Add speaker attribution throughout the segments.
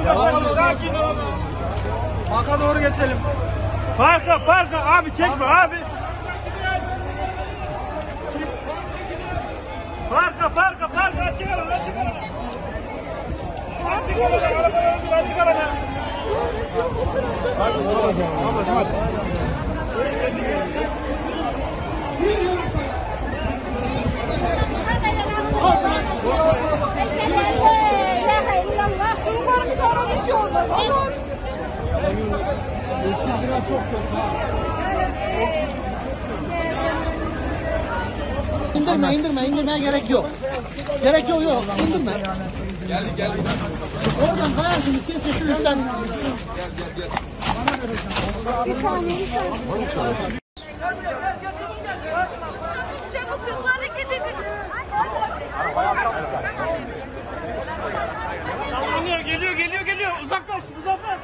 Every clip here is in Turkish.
Speaker 1: uzaklaşın. Sakin.
Speaker 2: Parka doğru geçelim.
Speaker 1: Parka parka abi çekme abi. Parka parka parka açık alın açık alın. Açık alın arabayı öldür açık alın.
Speaker 2: Ablacım hadi.
Speaker 3: İndirme, indirme, indirmeye gerek yok. Gerek yok, yok. İndirme. Geldik, geldik. Oradan kayarsınız, kesin şu üstten.
Speaker 4: Bir saniye, bir saniye.
Speaker 1: Geliyor uzaklaş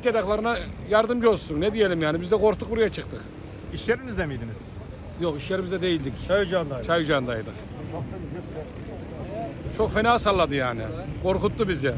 Speaker 1: uzaklaş.
Speaker 5: yedeklerine yardımcı olsun. Ne diyelim yani biz de korktuk buraya çıktık.
Speaker 1: İş yerinizde miydiniz?
Speaker 5: Yok iş yerimizde değildik.
Speaker 1: Çayocağındaydı.
Speaker 5: Çay ocağındaydık. Çok fena salladı yani. Korkuttu bizi.